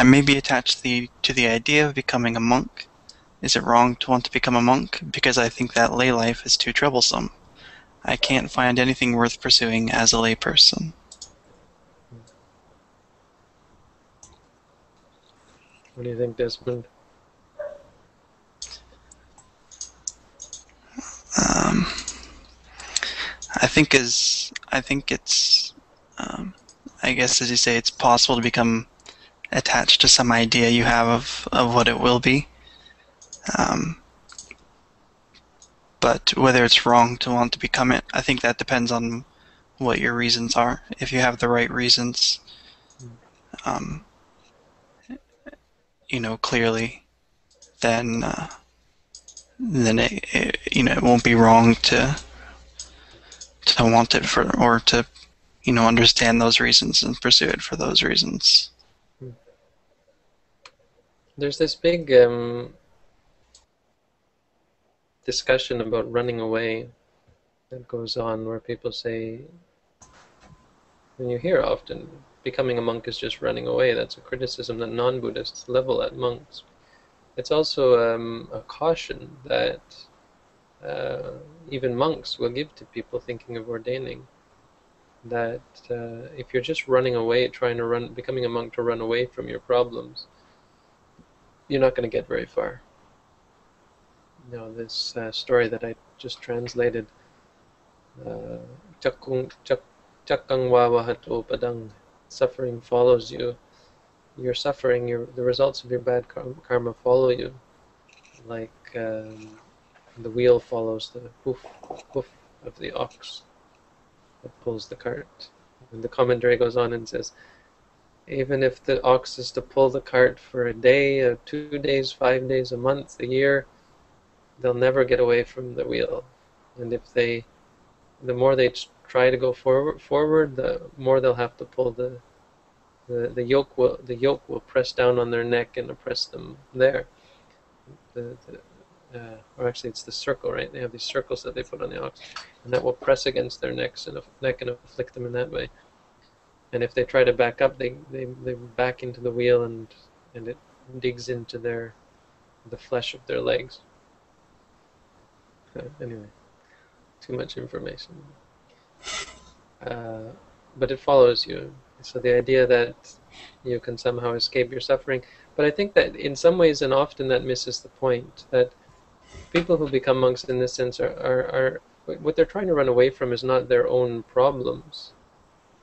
I may be attached to the to the idea of becoming a monk. Is it wrong to want to become a monk? Because I think that lay life is too troublesome. I can't find anything worth pursuing as a layperson. What do you think, Desmond? Um, I think is I think it's um, I guess as you say it's possible to become attached to some idea you have of, of what it will be. Um, but whether it's wrong to want to become it, I think that depends on what your reasons are. If you have the right reasons, um, you know, clearly, then uh, then it, it, you know it won't be wrong to to want it for or to you know understand those reasons and pursue it for those reasons. There's this big um, discussion about running away that goes on where people say, and you hear often, becoming a monk is just running away. That's a criticism that non-Buddhists level at monks. It's also um, a caution that uh, even monks will give to people thinking of ordaining. That uh, if you're just running away, trying to run, becoming a monk to run away from your problems, you're not going to get very far. You know, this uh, story that I just translated, uh, padang, suffering follows you. Your suffering, your the results of your bad karma follow you, like um, the wheel follows the hoof, hoof of the ox that pulls the cart. And the commentary goes on and says, even if the ox is to pull the cart for a day, or two days, five days, a month, a year, they'll never get away from the wheel. And if they, the more they try to go forward, forward, the more they'll have to pull the, the, the yoke will the yoke will press down on their neck and oppress them there. The, the, uh, or actually, it's the circle, right? They have these circles that they put on the ox, and that will press against their necks and neck and afflict them in that way and if they try to back up, they, they, they back into the wheel and, and it digs into their the flesh of their legs. Anyway, too much information. Uh, but it follows you. So the idea that you can somehow escape your suffering. But I think that in some ways and often that misses the point that people who become monks in this sense are, are, are what they're trying to run away from is not their own problems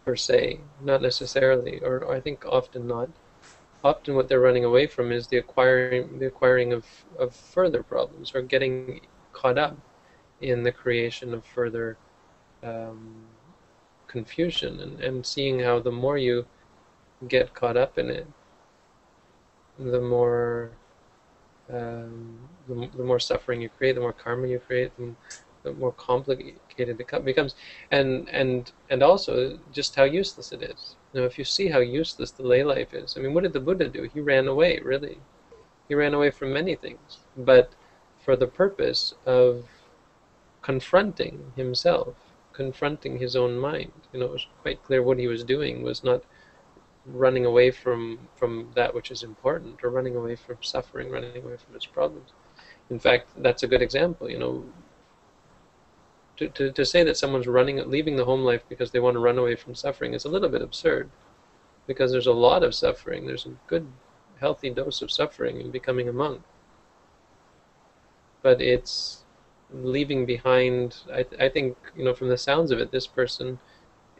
per se, not necessarily, or I think often not. Often what they're running away from is the acquiring the acquiring of, of further problems or getting caught up in the creation of further um, confusion and, and seeing how the more you get caught up in it, the more um, the, the more suffering you create, the more karma you create, the, the more complicated it becomes, and and and also just how useless it is. You know, if you see how useless the lay life is, I mean, what did the Buddha do? He ran away, really. He ran away from many things, but for the purpose of confronting himself, confronting his own mind. You know, it was quite clear what he was doing was not running away from from that which is important or running away from suffering, running away from his problems. In fact, that's a good example. You know, to, to, to say that someone's running, leaving the home life because they want to run away from suffering is a little bit absurd, because there's a lot of suffering. There's a good, healthy dose of suffering in becoming a monk. But it's leaving behind. I, th- I think you know from the sounds of it, this person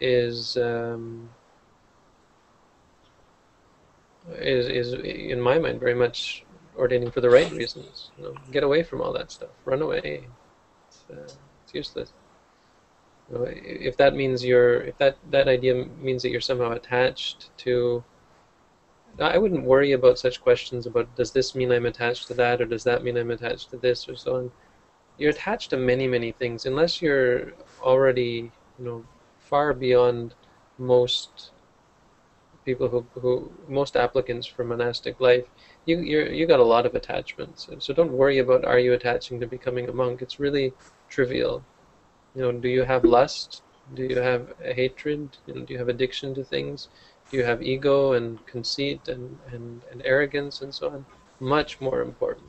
is um, is is in my mind very much ordaining for the right reasons. You know, get away from all that stuff. Run away. Uh, it's useless. You know, if that means you're, if that that idea means that you're somehow attached to, I wouldn't worry about such questions about does this mean I'm attached to that or does that mean I'm attached to this or so on. You're attached to many many things unless you're already you know far beyond most people who, who most applicants for monastic life you you you got a lot of attachments so don't worry about are you attaching to becoming a monk it's really trivial. You know, do you have lust? Do you have hatred? You know, do you have addiction to things? Do you have ego and conceit and, and, and arrogance and so on? Much more important.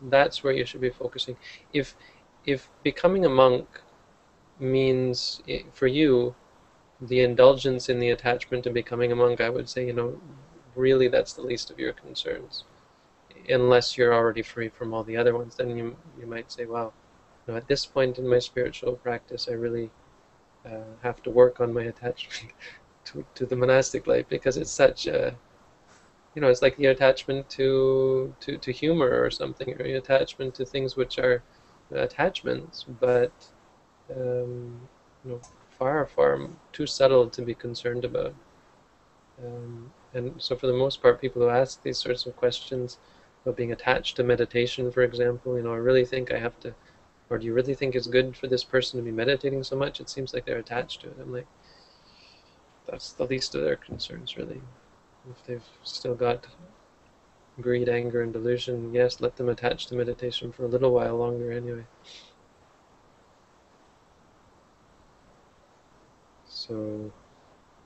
That's where you should be focusing. If if becoming a monk means eh, for you the indulgence in the attachment to becoming a monk, I would say, you know, really that's the least of your concerns. Unless you're already free from all the other ones, then you you might say, wow, you know, at this point in my spiritual practice, I really uh, have to work on my attachment to, to the monastic life because it's such a you know it's like the attachment to to, to humor or something or the attachment to things which are attachments but um, you know far far too subtle to be concerned about um, and so for the most part people who ask these sorts of questions about being attached to meditation for example you know I really think I have to or do you really think it's good for this person to be meditating so much it seems like they're attached to it I'm like that's the least of their concerns, really. If they've still got greed, anger, and delusion, yes, let them attach to meditation for a little while longer anyway. So,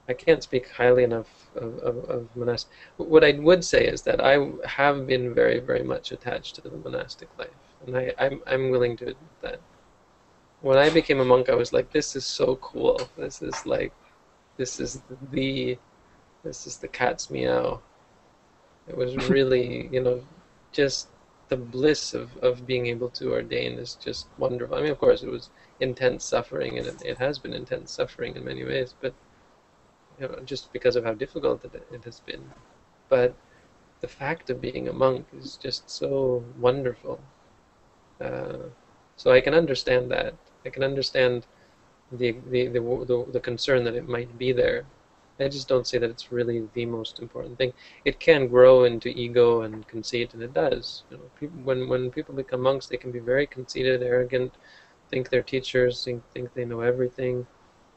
I can't speak highly enough of, of, of monastic. What I would say is that I have been very, very much attached to the monastic life, and I, I'm, I'm willing to admit that. When I became a monk, I was like, this is so cool. This is like this is the this is the cat's meow. It was really, you know, just the bliss of, of being able to ordain is just wonderful. I mean, of course, it was intense suffering, and it, it has been intense suffering in many ways, but you know, just because of how difficult it, it has been. But the fact of being a monk is just so wonderful. Uh, so I can understand that. I can understand the, the, the, the, the concern that it might be there. I just don't say that it's really the most important thing. It can grow into ego and conceit, and it does. You know, people, when when people become monks, they can be very conceited, arrogant, think they're teachers, think think they know everything.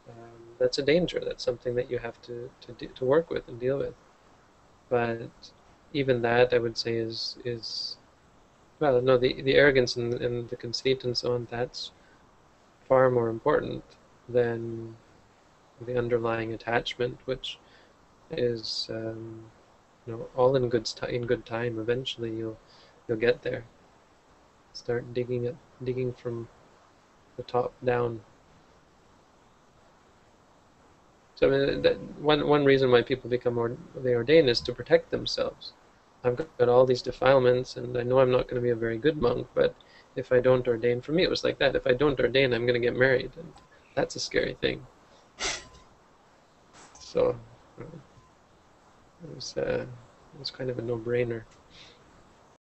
Um, that's a danger. That's something that you have to to to work with and deal with. But even that, I would say, is is well, no, the the arrogance and, and the conceit and so on. That's far more important than the underlying attachment, which is um, you know all in good in good time. Eventually, you'll you'll get there. Start digging it, digging from the top down. So I mean, that, one one reason why people become or, they ordain is to protect themselves. I've got all these defilements, and I know I'm not going to be a very good monk, but if I don't ordain, for me it was like that. If I don't ordain, I'm going to get married, and that's a scary thing. So uh, it was uh, it was kind of a no-brainer.